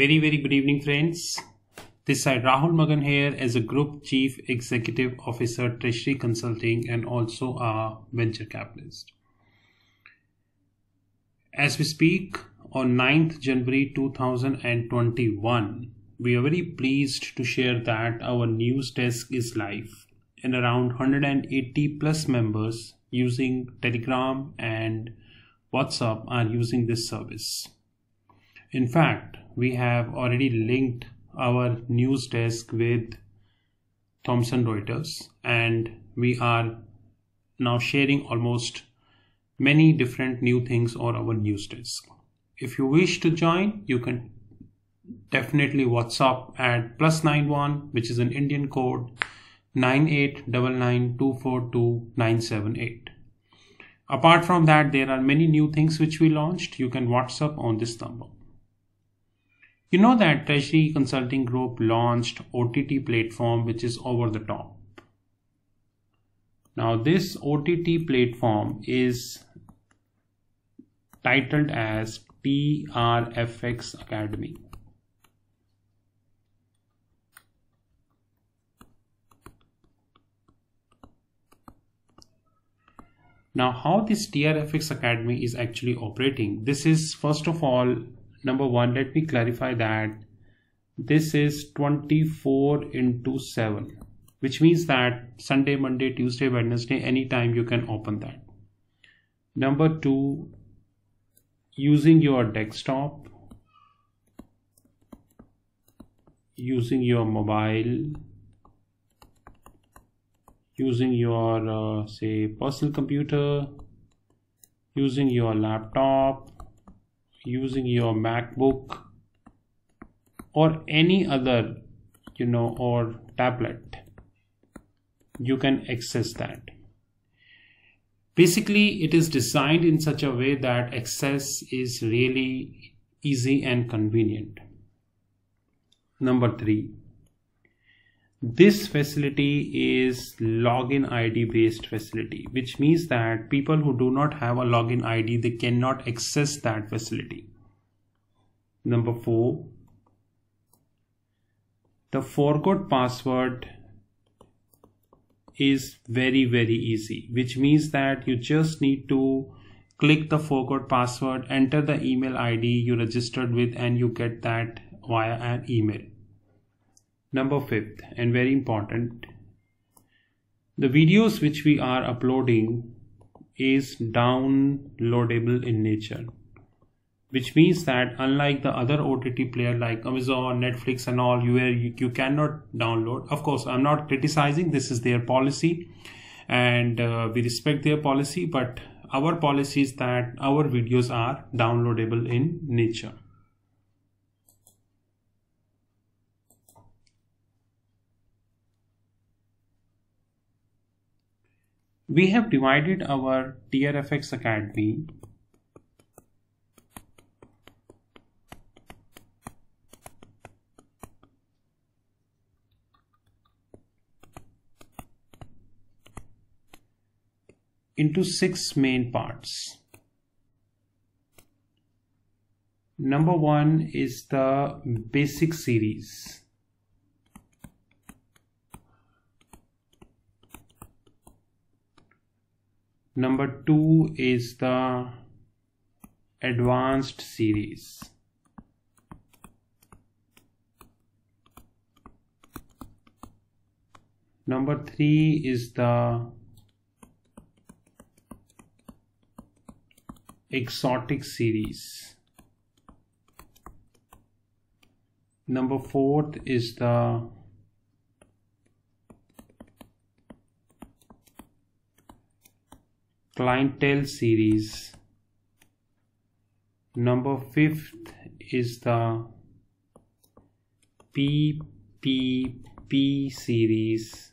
Very, very good evening, friends. This side Rahul Magan here as a Group Chief Executive Officer, Treasury Consulting, and also a venture capitalist. As we speak on 9th January 2021, we are very pleased to share that our news desk is live and around 180 plus members using Telegram and WhatsApp are using this service. In fact, we have already linked our news desk with Thomson Reuters and we are now sharing almost many different new things on our news desk. If you wish to join, you can definitely WhatsApp at plus 91, which is an Indian code 9899242978. Apart from that, there are many new things which we launched. You can WhatsApp on this number. You know that Treasury Consulting Group launched OTT platform which is over the top. Now this OTT platform is titled as TRFX Academy. Now how this TRFX Academy is actually operating, this is first of all number one let me clarify that this is 24 into 7 which means that Sunday Monday Tuesday Wednesday anytime you can open that. Number two using your desktop using your mobile using your uh, say personal computer using your laptop using your macbook or any other you know or tablet you can access that. Basically it is designed in such a way that access is really easy and convenient. Number three this facility is login id based facility which means that people who do not have a login id they cannot access that facility. Number 4 the forgot password is very very easy which means that you just need to click the forgot password enter the email id you registered with and you get that via an email Number fifth and very important, the videos which we are uploading is downloadable in nature which means that unlike the other OTT player like Amazon, Netflix and all you, you, you cannot download. Of course, I'm not criticizing. This is their policy and uh, we respect their policy. But our policy is that our videos are downloadable in nature. We have divided our TRFX Academy into six main parts. Number one is the basic series. Number two is the advanced series. Number three is the exotic series. Number fourth is the clientele series. Number fifth is the PPP series.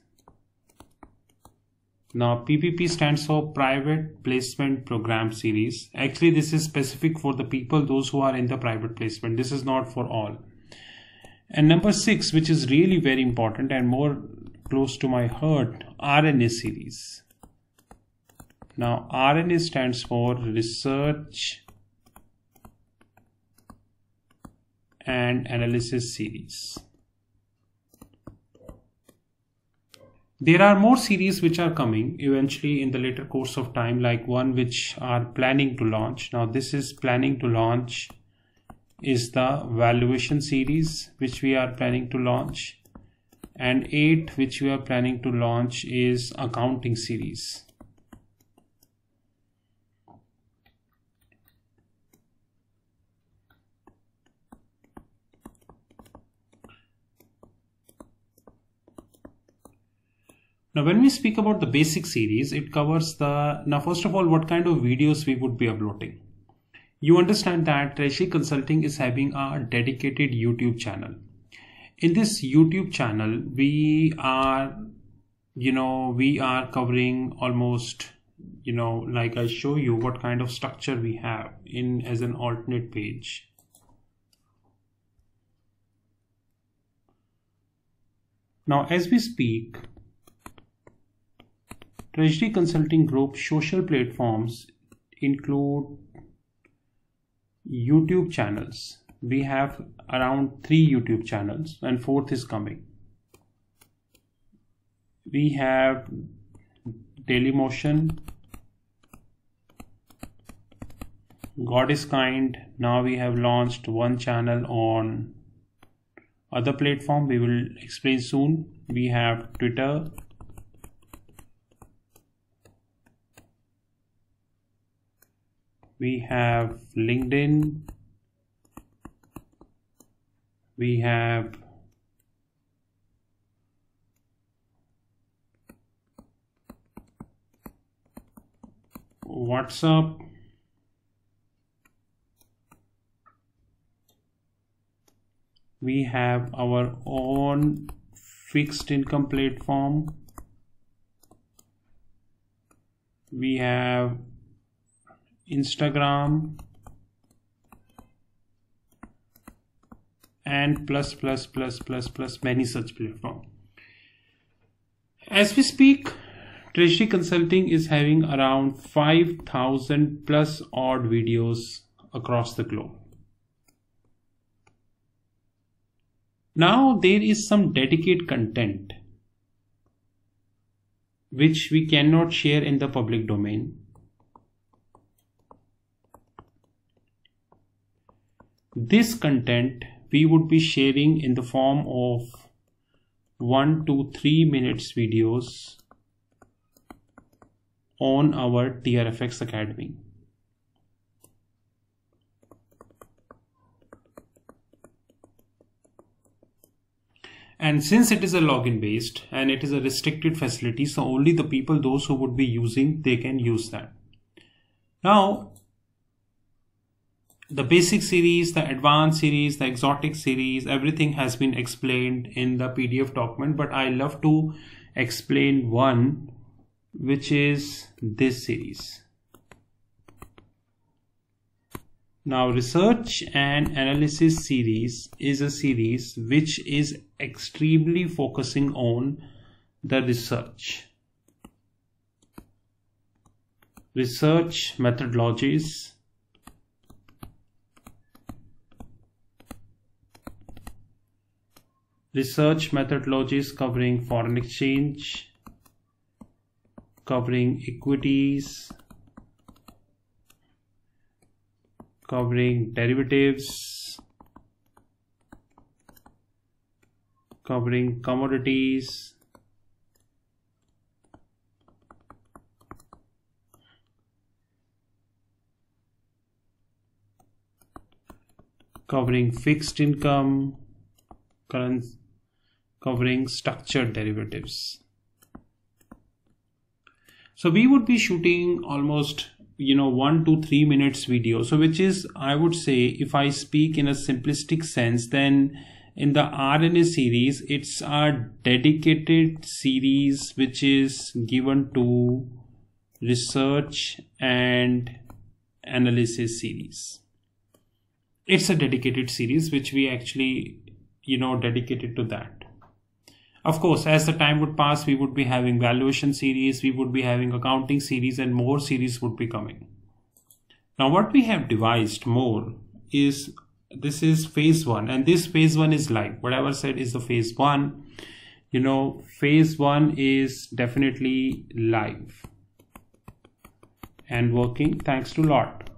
Now PPP stands for private placement program series. Actually this is specific for the people those who are in the private placement. This is not for all. And number six which is really very important and more close to my heart RNA series now RNA stands for research and analysis series. There are more series which are coming eventually in the later course of time like one which are planning to launch. Now this is planning to launch is the valuation series which we are planning to launch and 8 which we are planning to launch is accounting series. Now when we speak about the basic series, it covers the, now first of all, what kind of videos we would be uploading. You understand that Treasury Consulting is having a dedicated YouTube channel. In this YouTube channel, we are, you know, we are covering almost, you know, like I show you what kind of structure we have in as an alternate page. Now, as we speak, Treasury Consulting Group social platforms include YouTube channels. We have around three YouTube channels and fourth is coming. We have Dailymotion, God is kind. Now we have launched one channel on other platform. We will explain soon. We have Twitter, we have LinkedIn, we have WhatsApp, we have our own fixed income platform. We have Instagram and plus plus plus plus plus many such platform. As we speak, Treasury Consulting is having around 5000 plus odd videos across the globe. Now there is some dedicated content which we cannot share in the public domain This content we would be sharing in the form of 1 to 3 minutes videos on our TRFX Academy. And since it is a login based and it is a restricted facility, so only the people, those who would be using, they can use that. Now, the basic series, the advanced series, the exotic series, everything has been explained in the PDF document, but I love to explain one which is this series. Now research and analysis series is a series which is extremely focusing on the research. Research methodologies, research methodologies covering foreign exchange, covering equities, covering derivatives, covering commodities, covering fixed income, current covering structured derivatives. So we would be shooting almost you know one to three minutes video. So which is i would say if i speak in a simplistic sense then in the rna series it's a dedicated series which is given to research and analysis series. It's a dedicated series which we actually you know dedicated to that of course as the time would pass we would be having valuation series we would be having accounting series and more series would be coming. Now what we have devised more is this is phase one and this phase one is live whatever said is the phase one. You know phase one is definitely live and working thanks to lot.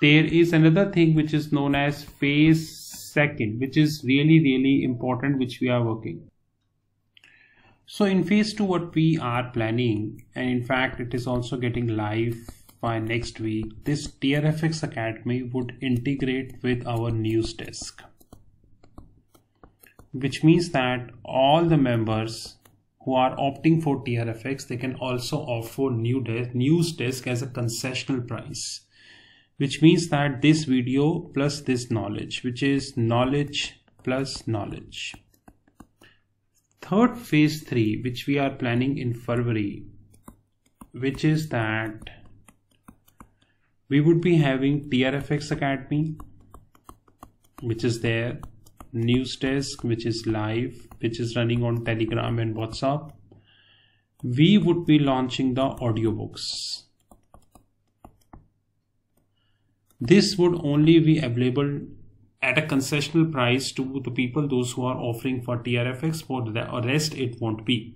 There is another thing which is known as phase second which is really really important which we are working. So in phase two what we are planning and in fact it is also getting live by next week this TRFX Academy would integrate with our news desk. Which means that all the members who are opting for TRFX, they can also offer new desk, news desk as a concessional price, which means that this video plus this knowledge, which is knowledge plus knowledge. Third phase three, which we are planning in February, which is that we would be having TRFX Academy, which is there news desk which is live which is running on telegram and whatsapp we would be launching the audiobooks this would only be available at a concessional price to the people those who are offering for trfx for the rest it won't be.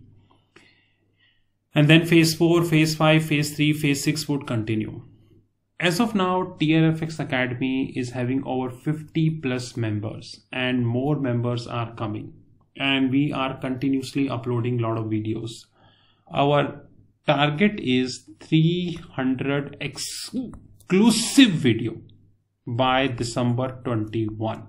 And then phase 4 phase 5 phase 3 phase 6 would continue. As of now, TRFX Academy is having over 50 plus members and more members are coming. And we are continuously uploading a lot of videos. Our target is 300 exclusive video by December 21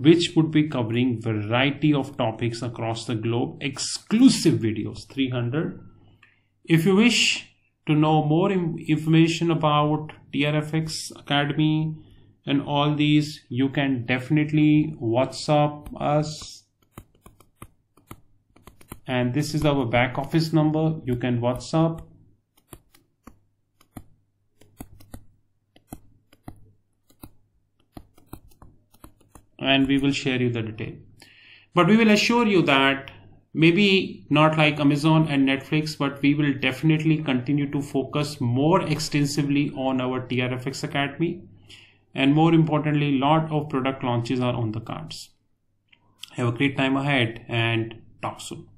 which would be covering variety of topics across the globe exclusive videos 300 if you wish to know more information about TRFX Academy and all these, you can definitely WhatsApp us. And this is our back office number. You can WhatsApp. And we will share you the detail. But we will assure you that maybe not like Amazon and Netflix, but we will definitely continue to focus more extensively on our TRFX Academy. And more importantly, lot of product launches are on the cards. Have a great time ahead and talk soon.